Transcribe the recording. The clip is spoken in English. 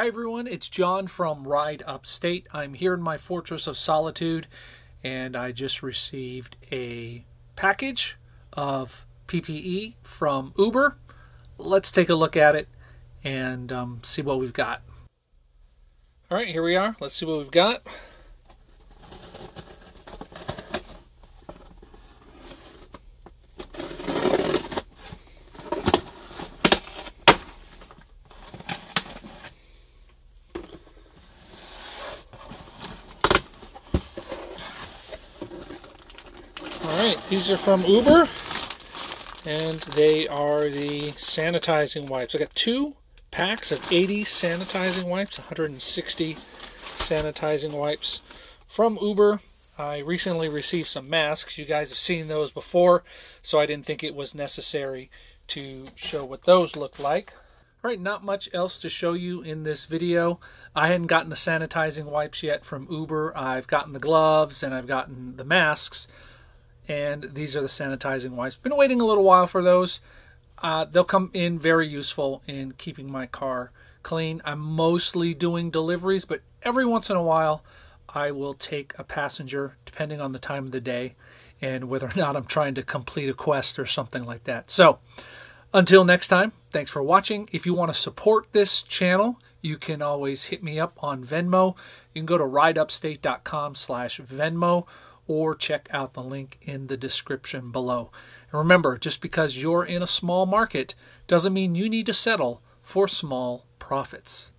Hi everyone, it's John from Ride Upstate. I'm here in my Fortress of Solitude and I just received a package of PPE from Uber. Let's take a look at it and um, see what we've got. All right, here we are. Let's see what we've got. Alright, these are from Uber, and they are the sanitizing wipes. I got two packs of 80 sanitizing wipes, 160 sanitizing wipes from Uber. I recently received some masks. You guys have seen those before, so I didn't think it was necessary to show what those look like. All right, not much else to show you in this video. I hadn't gotten the sanitizing wipes yet from Uber. I've gotten the gloves and I've gotten the masks and these are the sanitizing wipes. Been waiting a little while for those. Uh, they'll come in very useful in keeping my car clean. I'm mostly doing deliveries, but every once in a while I will take a passenger, depending on the time of the day and whether or not I'm trying to complete a quest or something like that. So until next time, thanks for watching. If you want to support this channel, you can always hit me up on Venmo. You can go to rideupstate.com slash Venmo or check out the link in the description below. And remember, just because you're in a small market doesn't mean you need to settle for small profits.